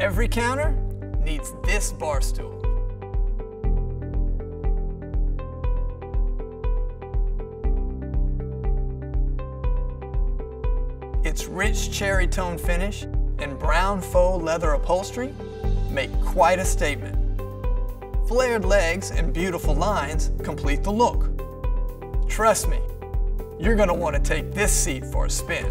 Every counter needs this bar stool. Its rich cherry tone finish and brown faux leather upholstery make quite a statement. Flared legs and beautiful lines complete the look. Trust me, you're gonna wanna take this seat for a spin.